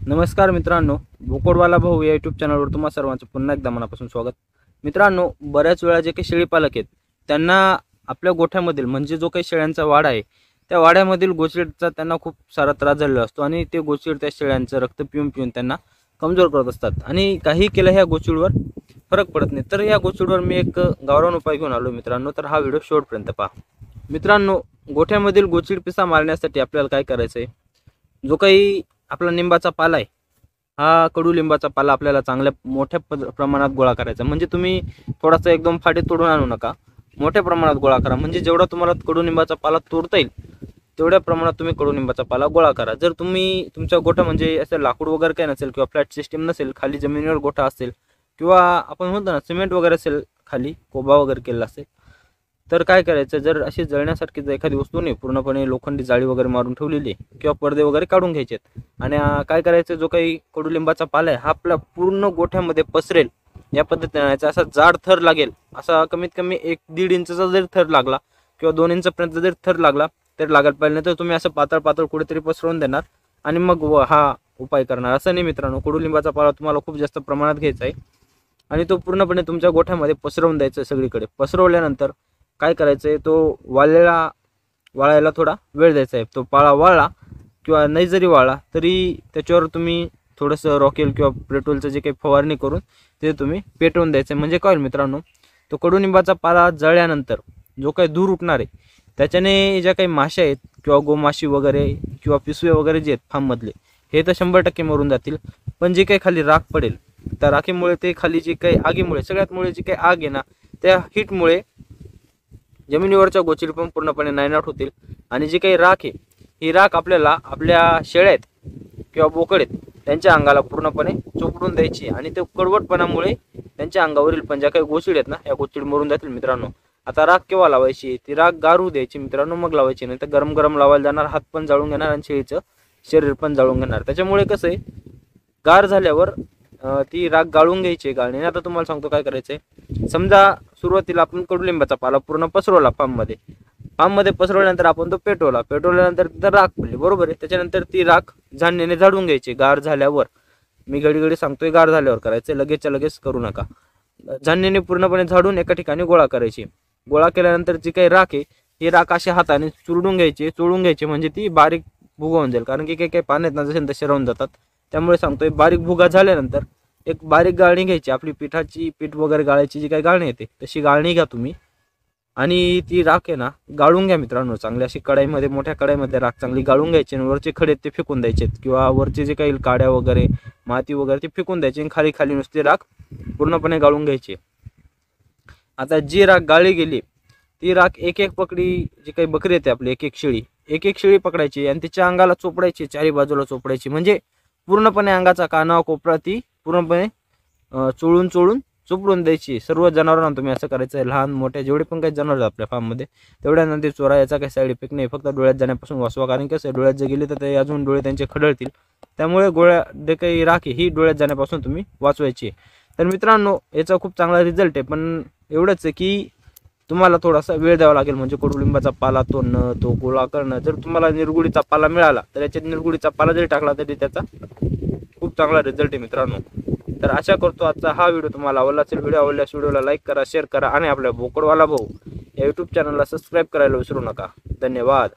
नमस्कार मित्रांनो भोकोडवाला भाऊ या यूट्यूब चॅनलवर तुम्हा सर्वांचं पुन्हा एकदा मनापासून स्वागत. मित्रांनो बऱ्याच वेळा जे काही शेळीपालक आहेत त्यांना आपल्या गोठ्यामधील म्हणजे जो काही शेळ्यांचा वाडा आहे त्या वाड्यामधील गोचिडचा त्यांना खूप सारा त्रास झालेला असतो आणि ते गोचिड त्या शेळ्यांचं रक्त पिऊन पिऊन त्यांना कमजोर करत असतात. आणि काही केलं ह्या गोचिडवर फरक पडत नाही. तर या गोचिडवर मी एक गावरान उपाय घेऊन आलो मित्रांनो तर हा व्हिडिओ शेवटपर्यंत पहा. मित्रांनो गोठ्यामधील गोचिड पिसा मारण्यासाठी आपल्याला काय करायचं आहे जो काही आपला लिंबाचा पाला आहे. हा कडुलिंबाचा पाला आपल्याला चांगल्या मोठ्या पद प्रमाणात गोळा करायचा म्हणजे तुम्ही थोडासा एकदम फाटे तोडून आणू नका. मोठ्या प्रमाणात गोळा करा. म्हणजे जेवढा तुम्हाला कडुलिंबाचा पाला तोडता येईल तेवढ्या प्रमाणात तुम्ही कडुलिंबाचा पाला गोळा करा. जर तुम्ही तुमचा गोठा म्हणजे असं लाकूड वगैरे काही नसेल किंवा फ्लॅट सिस्टीम नसेल खाली जमिनीवर गोठा असेल किंवा आपण म्हणतो ना सिमेंट वगैरे असेल खाली कोबा वगैरे केलेला असेल तर काय करायचं? जर अशी जळण्यासारखी जर एखादी वस्तूने पूर्णपणे लोखंडी जाळी वगैरे मारून ठेवलेली आहे किंवा पडदे वगैरे काढून घ्यायचे आणि काय करायचं? जो काही कडुलिंबाचा पाला आहे हा आपल्या पूर्ण गोठ्यामध्ये पसरेल. या पद्धतीने आणायचा असा जाड थर लागेल. असा कमीत कमी एक दीड इंचचा जरी थर लागला किंवा दोन इंचपर्यंत जरी थर लागला तरी लागत पाहिजे नाही तर तुम्ही असं पातळ पातळ कुठेतरी पसरवून देणार आणि मग व- हा उपाय करणार. असं नाही मित्रांनो कडुलिंबाचा पाला तुम्हाला खूप जास्त प्रमाणात घ्यायचा आहे. आणि तो पूर्णपणे तुमच्या गोठ्यामध्ये पसरवून द्यायचा सगळीकडे. पसरवल्यानंतर काय करायचं आहे तो वाळलेला वाळायला थोडा वेळ द्यायचा आहे. तो पाळा वाळला किंवा नाही जरी वाळला तरी त्याच्यावर तुम्ही थोडंसं रॉकेल किंवा पेट्रोलचं जे काही फवारणी करून ते तुम्ही पेटवून द्यायचं आहे. म्हणजे काय मित्रांनो तो कडुनिंबाचा पाला जळल्यानंतर जो काही दूर उठणार आहे त्याच्याने ज्या काही माश्या आहेत किंवा गोमाशी वगैरे किंवा पिसवे वगैरे जे आहेत फार्ममधले हे तर शंभर टक्के मरून जातील. पण जे काही खाली राख पडेल त्या राखेमुळे ते खाली जे काही आगीमुळे सगळ्यात मुळे जी काही आग आहे ना त्या हिटमुळे जमिनीवरच्या गोचिड पण पूर्णपणे नायनाट होतील. आणि जी काही राख आहे ही राख आपल्याला आपल्या शेळ्या आहेत किंवा बोकड आहेत त्यांच्या अंगाला पूर्णपणे चोपडून द्यायची आणि ते कडवटपणामुळे त्यांच्या अंगावरील पण ज्या काही गोचिड आहेत ना या गोचिड मरून जातील मित्रांनो. आता राख केव्हा लावायची ती राख गारू द्यायची मित्रांनो मग लावायची नाही तर गरम गरम लावायला जाणार हात पण जाळून घेणार आणि शेळीचं शरीर पण जाळून घेणार. त्याच्यामुळे कसं आहे गार झाल्यावर ती राख गाळून घ्यायची गाळणी. आता तुम्हाला सांगतो काय करायचंय. समजा सुरुवातीला आपण कडुलिंबाचा पाला पूर्ण पसरवला फार्ममध्ये पाममध्ये पसरवल्यानंतर आपण तो पेटवला. पेटवल्यानंतर तिथं राख पडली. बरोबर आहे? त्याच्यानंतर ती राख झाडण्याने झाडून घ्यायची गार झाल्यावर. मी घडी घडी सांगतोय गार झाल्यावर करायचं लगेचच्या लगेच करू नका. झाडण्याने पूर्णपणे झाडून एका ठिकाणी गोळा करायची गोळा केल्यानंतर जी काही राख आहे ही राख अशी हाताने चुरडून घ्यायची चोळून घ्यायची म्हणजे ती बारीक भुगवून जाईल. कारण की काही काही पाण्यात ना जसे तसे राहून जातात. त्यामुळे सांगतोय बारीक भुगा झाल्यानंतर एक बारीक गाळणी घ्यायची. आपली पिठाची पीठ वगैरे गाळायची जी काही गाळणी येते तशी गाळणी घ्या तुम्ही. आणि ती राख आहे ना गाळून घ्या मित्रांनो. चांगली अशी कढाईमध्ये मोठ्या कढाईमध्ये राख चांगली गाळून घ्यायची आणि वरचे खडे ते फेकून द्यायचे किंवा वरचे जे काही काड्या वगैरे माती वगैरे ते फेकून द्यायची आणि खाली खाली नुसती राख पूर्णपणे गाळून घ्यायची. आता जी राख गाळली गेली ती राख एक एक पकडी जी काही बकरी येते आपली एक एक शेळी एक एक शेळी पकडायची आणि तिच्या अंगाला चोपडायची चारी बाजूला चोपडायची. म्हणजे पूर्णपणे अंगाचा कानावा कोपरा ती पूर्णपणे चोळून चोळून चोपडून द्यायची. सर्व जनावरांना तुम्ही असं करायचं आहे. लहान मोठ्या जेवढे पण काही जनावर आपल्या फार्ममध्ये तेवढ्यांना ते चोरा याचा काही साईड इफेक्ट नाही. फक्त डोळ्यात जाण्यापासून वाचवा. कारण कसं आहे, डोळ्यात जे गेले तर ते अजून डोळे त्यांचे खडळतील. त्यामुळे गोळ्या जे काही राखी ही डोळ्यात जाण्यापासून तुम्ही वाचवायची आहे. तर मित्रांनो याचा खूप चांगला रिझल्ट आहे. पण एवढंच आहे की तुम्हाला थोडासा वेळ द्यावा लागेल म्हणजे कडुलिंबाचा पाला तोडणं तो गोळा करणं. जर तुम्हाला निरगुडीचा पाला मिळाला तर याच्यात निरगुडीचा पाला जरी टाकला तरी त्याचा खूप चांगला रिझल्ट आहे मित्रांनो. तर आशा करतो आजचा हा व्हिडिओ तुम्हाला आवडला असेल व्हिडिओ आवडल्यास व्हिडिओला लाईक करा शेअर करा आणि आपल्या बोकडवाला भाऊ या यूट्यूब चॅनलला सबस्क्राईब करायला विसरू नका. धन्यवाद.